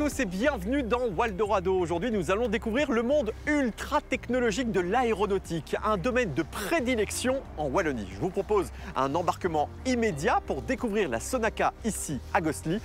Et bienvenue dans Waldorado. Aujourd'hui, nous allons découvrir le monde ultra technologique de l'aéronautique, un domaine de prédilection en Wallonie. Je vous propose un embarquement immédiat pour découvrir la Sonaca ici à Gossely.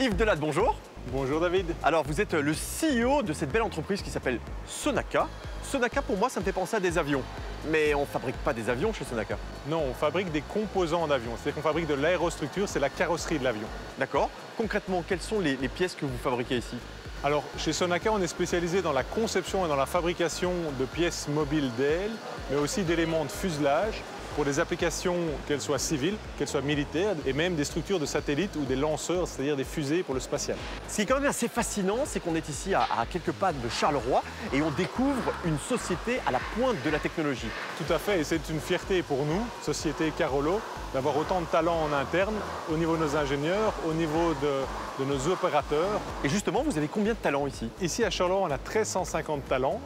Yves Delade, bonjour. Bonjour David. Alors, vous êtes le CEO de cette belle entreprise qui s'appelle Sonaca. Sonaca, pour moi, ça me fait penser à des avions. Mais on ne fabrique pas des avions chez Sonaca. Non, on fabrique des composants en avion. C'est-à-dire qu'on fabrique de l'aérostructure, c'est la carrosserie de l'avion. D'accord. Concrètement, quelles sont les, les pièces que vous fabriquez ici? Alors, chez Sonaca, on est spécialisé dans la conception et dans la fabrication de pièces mobiles d'ailes, mais aussi d'éléments de fuselage pour des applications, qu'elles soient civiles, qu'elles soient militaires, et même des structures de satellites ou des lanceurs, c'est-à-dire des fusées pour le spatial. Ce qui est quand même assez fascinant, c'est qu'on est ici à, à quelques pas de Charleroi et on découvre une société à la pointe de la technologie. Tout à fait, et c'est une fierté pour nous, société Carolo, d'avoir autant de talents en interne, au niveau de nos ingénieurs, au niveau de, de nos opérateurs. Et justement, vous avez combien de talents ici? Ici à Charleroi, on a 1350 talents.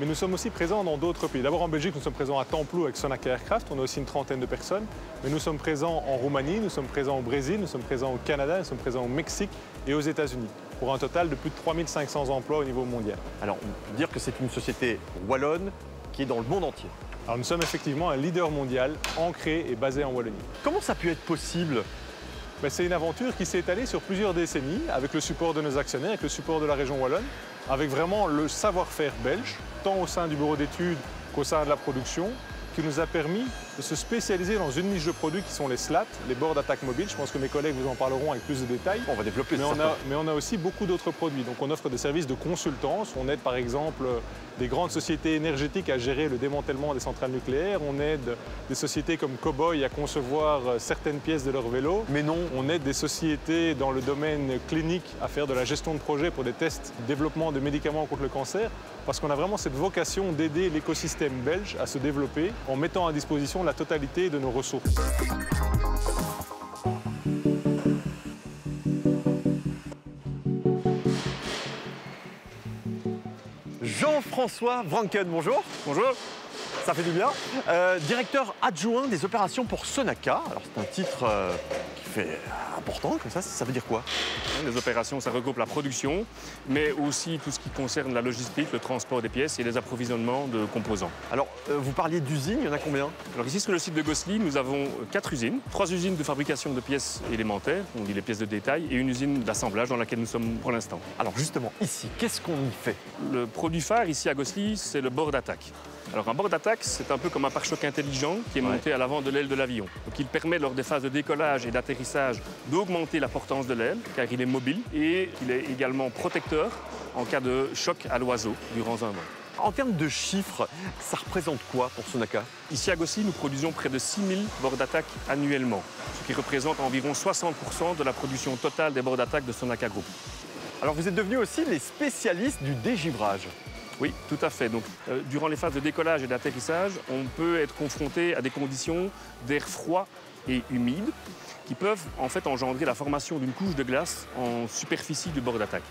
Mais nous sommes aussi présents dans d'autres pays. D'abord en Belgique, nous sommes présents à Templou avec Sonaca Aircraft. On a aussi une trentaine de personnes. Mais nous sommes présents en Roumanie, nous sommes présents au Brésil, nous sommes présents au Canada, nous sommes présents au Mexique et aux États-Unis. Pour un total de plus de 3500 emplois au niveau mondial. Alors, on peut dire que c'est une société wallonne qui est dans le monde entier. Alors nous sommes effectivement un leader mondial ancré et basé en Wallonie. Comment ça a pu être possible Ben, c'est une aventure qui s'est étalée sur plusieurs décennies avec le support de nos actionnaires, avec le support de la région wallonne, avec vraiment le savoir-faire belge, tant au sein du bureau d'études qu'au sein de la production, qui nous a permis de se spécialiser dans une niche de produits qui sont les SLAT, les bords d'attaque mobile. Je pense que mes collègues vous en parleront avec plus de détails. On va développer Mais ça. on, a, mais on a aussi beaucoup d'autres produits. Donc on offre des services de consultance. On aide par exemple des grandes sociétés énergétiques à gérer le démantèlement des centrales nucléaires. On aide des sociétés comme Cowboy à concevoir euh, certaines pièces de leur vélo. Mais non, On aide des sociétés dans le domaine clinique à faire de la gestion de projet pour des tests, développement de médicaments contre le cancer, parce qu'on a vraiment cette vocation d'aider l'écosystème belge à se développer en mettant à disposition la totalité de nos ressources. Jean-François Vranken, bonjour. Bonjour. Ça fait du bien. Euh, directeur adjoint des opérations pour Sonaca. Alors c'est un titre euh, qui fait euh, important comme ça. Ça veut dire quoi? Les opérations, ça regroupe la production, mais aussi tout ce qui concerne la logistique, le transport des pièces et les approvisionnements de composants. Alors euh, vous parliez d'usines, il y en a combien? Alors ici, sur le site de Gossely, nous avons quatre usines. Trois usines de fabrication de pièces élémentaires, on dit les pièces de détail, et une usine d'assemblage dans laquelle nous sommes pour l'instant. Alors justement, ici, qu'est-ce qu'on y fait? Le produit phare ici à Gossely, c'est le bord d'attaque. Alors un bord d'attaque, c'est un peu comme un pare-choc intelligent qui est Ouais. monté à l'avant de l'aile de l'avion. Donc il permet lors des phases de décollage et d'atterrissage d'augmenter la portance de l'aile, car il est mobile, et il est également protecteur en cas de choc à l'oiseau durant un vol. En termes de chiffres, ça représente quoi pour Sonaca Ici à Gossely, nous produisons près de 6000 bords d'attaque annuellement, ce qui représente environ 60% de la production totale des bords d'attaque de Sonaca Group. Alors vous êtes devenus aussi les spécialistes du dégivrage. Oui, tout à fait. Donc, euh, durant les phases de décollage et d'atterrissage, on peut être confronté à des conditions d'air froid et humide qui peuvent en fait engendrer la formation d'une couche de glace en superficie du bord d'attaque.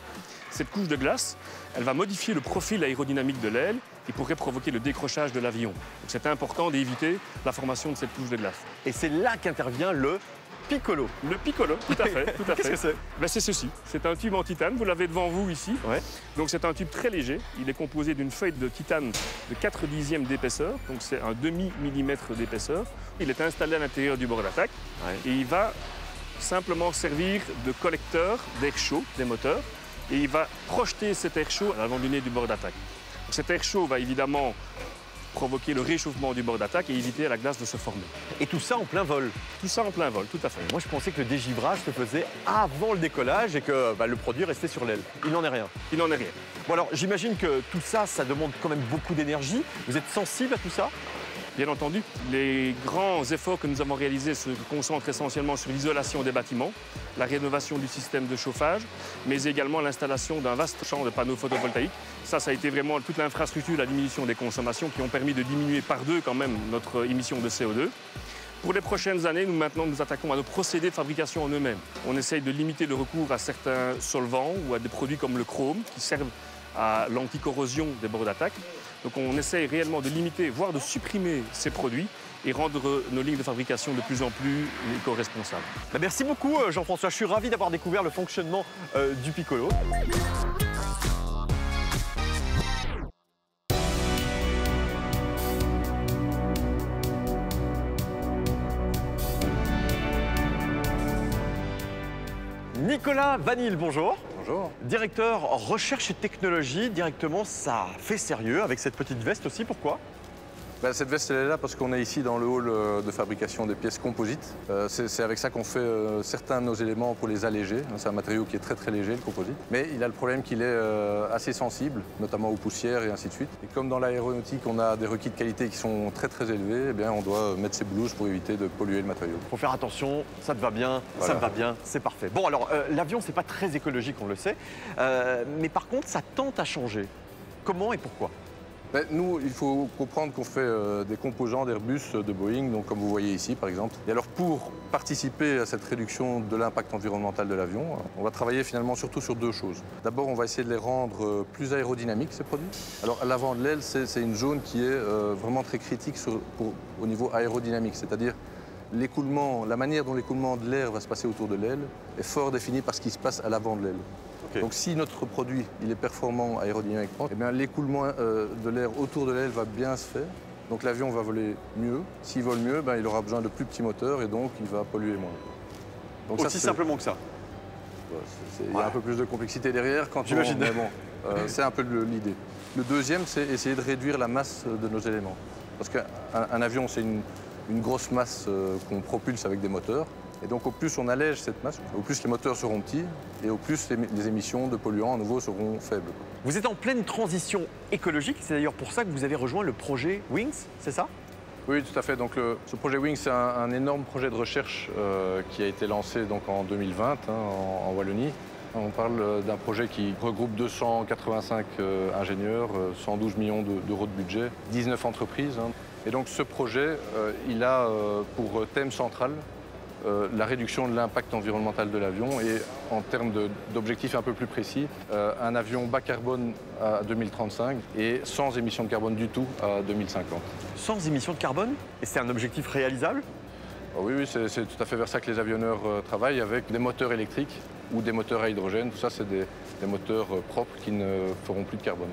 Cette couche de glace, elle va modifier le profil aérodynamique de l'aile et pourrait provoquer le décrochage de l'avion. Donc, c'est important d'éviter la formation de cette couche de glace. Et c'est là qu'intervient le piccolo. Le piccolo, tout à fait, tout à Qu'est-ce fait. que c'est Ben, c'est ceci. C'est un tube en titane. Vous l'avez devant vous ici. Ouais. Donc c'est un tube très léger. Il est composé d'une feuille de titane de 4 dixièmes d'épaisseur. Donc c'est un demi millimètre d'épaisseur. Il est installé à l'intérieur du bord d'attaque Ouais. et il va simplement servir de collecteur d'air chaud des moteurs. Et il va projeter cet air chaud à l'avant du nez du bord d'attaque. Cet air chaud va évidemment provoquer le réchauffement du bord d'attaque et éviter à la glace de se former. Et tout ça en plein vol. Tout ça en plein vol, tout à fait. Moi, je pensais que le dégivrage se faisait avant le décollage et que bah, le produit restait sur l'aile. Il n'en est rien. Il n'en est rien. Bon, alors, j'imagine que tout ça, ça demande quand même beaucoup d'énergie. Vous êtes sensible à tout ça? Bien entendu, les grands efforts que nous avons réalisés se concentrent essentiellement sur l'isolation des bâtiments, la rénovation du système de chauffage, mais également l'installation d'un vaste champ de panneaux photovoltaïques. Ça, ça a été vraiment toute l'infrastructure, la diminution des consommations qui ont permis de diminuer par deux quand même notre émission de CO2. Pour les prochaines années, nous maintenant nous attaquons à nos procédés de fabrication en eux-mêmes. On essaye de limiter le recours à certains solvants ou à des produits comme le chrome qui servent à l'anticorrosion des bords d'attaque. Donc on essaye réellement de limiter, voire de supprimer ces produits et rendre nos lignes de fabrication de plus en plus éco-responsables. Bah, merci beaucoup euh, Jean-François, je suis ravi d'avoir découvert le fonctionnement euh, du Piccolo. Nicolas Vanille, bonjour. Bonjour. Directeur recherche et technologie, directement, ça fait sérieux avec cette petite veste aussi, pourquoi? Bah, cette veste, elle est là parce qu'on est ici dans le hall euh, de fabrication des pièces composites. Euh, c'est avec ça qu'on fait euh, certains de nos éléments pour les alléger. C'est un matériau qui est très très léger, le composite. Mais il a le problème qu'il est assez sensible, notamment aux poussières et ainsi de suite. Et comme dans l'aéronautique, on a des requis de qualité qui sont très très élevés, eh bien, on doit mettre ses blouses pour éviter de polluer le matériau. Faut faire attention, ça te va bien, ça te va bien, c'est parfait. Bon alors, l'avion, c'est pas très écologique, on le sait. mais par contre, ça tente à changer. Comment et pourquoi? Ben, nous, il faut comprendre qu'on fait euh, des composants d'Airbus, euh, de Boeing, donc comme vous voyez ici par exemple. Et alors pour participer à cette réduction de l'impact environnemental de l'avion, euh, on va travailler finalement surtout sur deux choses. D'abord, on va essayer de les rendre plus aérodynamiques, ces produits. Alors à l'avant de l'aile, c'est une zone qui est vraiment très critique au niveau aérodynamique, c'est-à-dire l'écoulement, la manière dont l'écoulement de l'air va se passer autour de l'aile est fort définie par ce qui se passe à l'avant de l'aile. Donc si notre produit il est performant aérodynamiquement, eh l'écoulement euh, de l'air autour de l'aile va bien se faire. Donc l'avion va voler mieux. S'il vole mieux, ben, il aura besoin de plus petits moteurs et donc il va polluer moins. Donc Aussi simplement que ça Il y a un peu plus de complexité derrière. quand J'imagine. Mais bon, euh, c'est un peu l'idée. Le deuxième, c'est essayer de réduire la masse de nos éléments. Parce qu'un avion, c'est une, grosse masse euh, qu'on propulse avec des moteurs. Et donc au plus on allège cette masse, au plus les moteurs seront petits et au plus les émissions de polluants à nouveau seront faibles. Vous êtes en pleine transition écologique, c'est d'ailleurs pour ça que vous avez rejoint le projet Wings, c'est ça? Oui, tout à fait. Donc, ce projet Wings, c'est un, énorme projet de recherche euh, qui a été lancé donc, en 2020 hein, en, Wallonie. On parle euh, d'un projet qui regroupe 285 euh, ingénieurs, 112 millions d'euros de, budget, 19 entreprises. Hein. Et donc ce projet, il a pour thème central euh, la réduction de l'impact environnemental de l'avion et en termes d'objectifs un peu plus précis, euh, un avion bas carbone à 2035 et sans émissions de carbone du tout à 2050. Sans émissions de carbone? Et c'est un objectif réalisable? Ah Oui, oui c'est tout à fait vers ça que les avionneurs euh, travaillent avec des moteurs électriques ou des moteurs à hydrogène. Tout ça, c'est des, moteurs propres qui ne feront plus de carbone.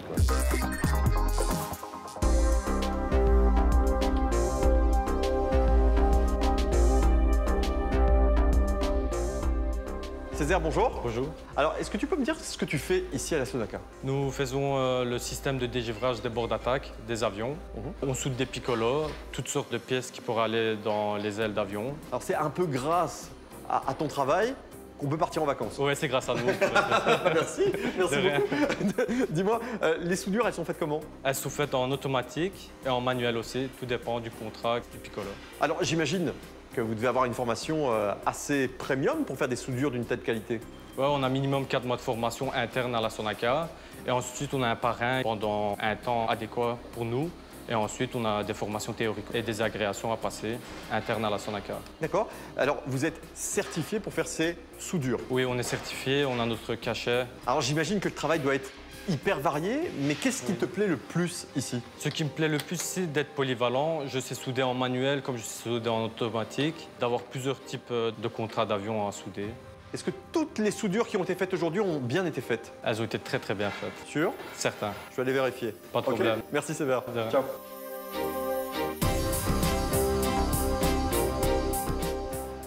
Césaire, bonjour. Bonjour. Alors, est-ce que tu peux me dire ce que tu fais ici à la Sonaca? Nous faisons euh, le système de dégivrage des bords d'attaque des avions. Mhm. On soude des picolos, toutes sortes de pièces qui pourraient aller dans les ailes d'avion. Alors, c'est un peu grâce à, ton travail qu'on peut partir en vacances. Oui, c'est grâce à nous. merci, merci beaucoup. Dis-moi, euh, les soudures, elles sont faites comment? Elles sont faites en automatique et en manuel aussi. Tout dépend du contrat du piccolo. Alors, j'imagine que vous devez avoir une formation euh, assez premium pour faire des soudures d'une telle qualité. Oui, on a minimum 4 mois de formation interne à la Sonaca. Et ensuite, on a un parrain pendant un temps adéquat pour nous. Et ensuite, on a des formations théoriques et des agréations à passer internes à la Sonaca. D'accord. Alors, vous êtes certifié pour faire ces soudures Oui, on est certifié, on a notre cachet. Alors, j'imagine que le travail doit être hyper varié, mais qu'est-ce qui te plaît le plus ici? Ce qui me plaît le plus, c'est d'être polyvalent. Je sais souder en manuel comme je sais souder en automatique, d'avoir plusieurs types euh, de contrats d'avion à souder. Est-ce que toutes les soudures qui ont été faites aujourd'hui ont bien été faites Elles ont été très très bien faites. Sûr Certain. Je vais aller vérifier. Pas de problème. Merci Sévère. Ciao.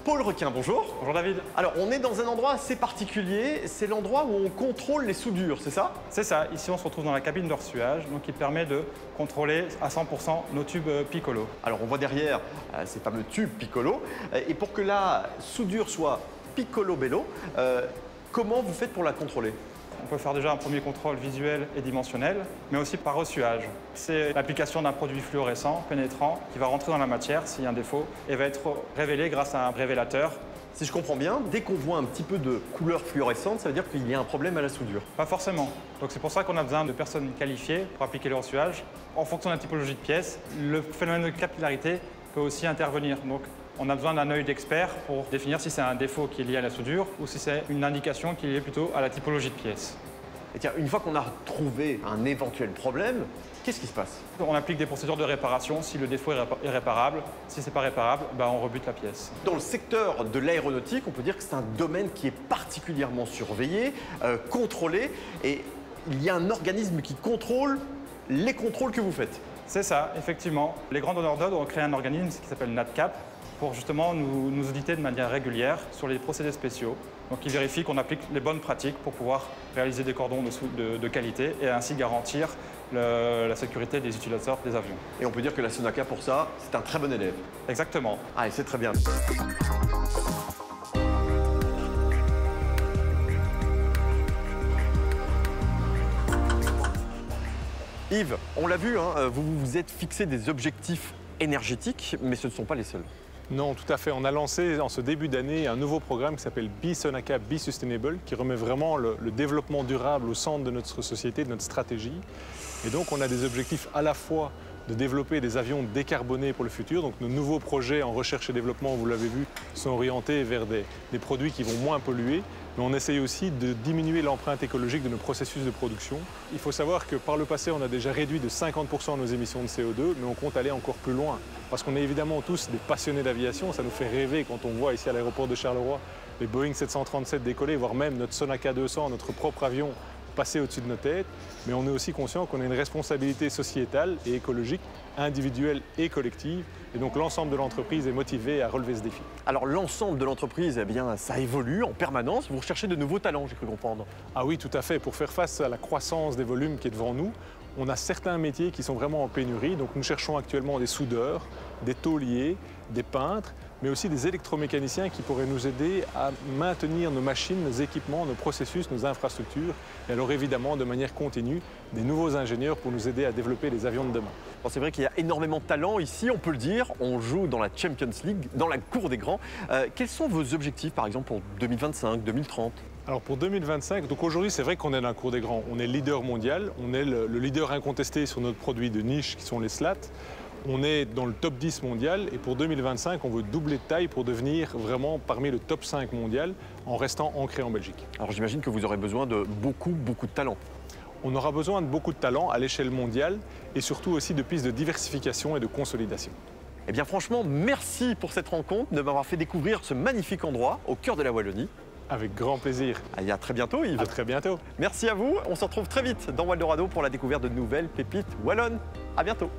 Paul Requin, bonjour. Bonjour David. Alors, on est dans un endroit assez particulier. C'est l'endroit où on contrôle les soudures, c'est ça? C'est ça. Ici, on se retrouve dans la cabine de reçuage, donc qui permet de contrôler à 100% nos tubes euh, Piccolo. Alors, on voit derrière euh, ces fameux tubes Piccolo. Et pour que la soudure soit Piccolo Bello, comment vous faites pour la contrôler? On peut faire déjà un premier contrôle visuel et dimensionnel, mais aussi par reçuage. C'est l'application d'un produit fluorescent, pénétrant, qui va rentrer dans la matière s'il y a un défaut et va être révélé grâce à un révélateur. Si je comprends bien, dès qu'on voit un petit peu de couleur fluorescente, ça veut dire qu'il y a un problème à la soudure Pas forcément. Donc c'est pour ça qu'on a besoin de personnes qualifiées pour appliquer le reçuage. En fonction de la typologie de pièce, le phénomène de capillarité peut aussi intervenir. Donc on a besoin d'un œil d'expert pour définir si c'est un défaut qui est lié à la soudure ou si c'est une indication qui est liée plutôt à la typologie de pièce. Et tiens, une fois qu'on a trouvé un éventuel problème, qu'est-ce qui se passe? On applique des procédures de réparation si le défaut est répa- est réparable. Si c'est pas réparable, bah, on rebute la pièce. Dans le secteur de l'aéronautique, on peut dire que c'est un domaine qui est particulièrement surveillé, euh, contrôlé, et il y a un organisme qui contrôle les contrôles que vous faites. C'est ça, effectivement. Les grands donneurs d'ordre ont créé un organisme qui s'appelle NATCAP pour justement nous, nous auditer de manière régulière sur les procédés spéciaux. Donc ils vérifient qu'on applique les bonnes pratiques pour pouvoir réaliser des cordons de, sou- de- de qualité et ainsi garantir le- la sécurité des utilisateurs des avions. Et on peut dire que la Sonaca, pour ça, c'est un très bon élève. Exactement. Ah, et c'est très bien. Yves, on l'a vu, hein, vous vous êtes fixé des objectifs énergétiques, mais ce ne sont pas les seuls. Non, tout à fait. On a lancé en ce début d'année un nouveau programme qui s'appelle Be Sonaca, Be Sustainable, qui remet vraiment le, développement durable au centre de notre société, de notre stratégie. Et donc, on a des objectifs à la fois de développer des avions décarbonés pour le futur. Donc, nos nouveaux projets en recherche et développement, vous l'avez vu, sont orientés vers des produits qui vont moins polluer. Mais on essaye aussi de diminuer l'empreinte écologique de nos processus de production. Il faut savoir que par le passé, on a déjà réduit de 50% nos émissions de CO2, mais on compte aller encore plus loin. Parce qu'on est évidemment tous des passionnés d'aviation, ça nous fait rêver quand on voit ici à l'aéroport de Charleroi les Boeing 737 décoller, voire même notre Sonaca 200, notre propre avion, passer au-dessus de nos têtes. Mais on est aussi conscient qu'on a une responsabilité sociétale et écologique, individuelle et collective. Et donc l'ensemble de l'entreprise est motivé à relever ce défi. Alors l'ensemble de l'entreprise, eh bien, ça évolue en permanence. Vous recherchez de nouveaux talents, j'ai cru comprendre. Ah oui, tout à fait. Pour faire face à la croissance des volumes qui est devant nous, on a certains métiers qui sont vraiment en pénurie. Donc nous cherchons actuellement des soudeurs, des tauliers, des peintres, mais aussi des électromécaniciens qui pourraient nous aider à maintenir nos machines, nos équipements, nos processus, nos infrastructures. Et alors évidemment, de manière continue, des nouveaux ingénieurs pour nous aider à développer les avions de demain. Bon, c'est vrai qu'il y a énormément de talent ici, on peut le dire. On joue dans la Champions League, dans la cour des grands. Euh, quels sont vos objectifs, par exemple, pour 2025, 2030 Alors pour 2025, donc aujourd'hui c'est vrai qu'on est dans la cour des grands, on est leader mondial, on est le, le leader incontesté sur notre produit de niche qui sont les slats. On est dans le top 10 mondial et pour 2025, on veut doubler de taille pour devenir vraiment parmi le top 5 mondial en restant ancré en Belgique. Alors j'imagine que vous aurez besoin de beaucoup, beaucoup de talent. On aura besoin de beaucoup de talents à l'échelle mondiale et surtout aussi de pistes de diversification et de consolidation. Eh bien franchement, merci pour cette rencontre, de m'avoir fait découvrir ce magnifique endroit au cœur de la Wallonie. Avec grand plaisir. Allez, à très bientôt Yves. À très bientôt. Merci à vous, on se retrouve très vite dans Waldorado pour la découverte de nouvelles pépites wallonnes. À bientôt.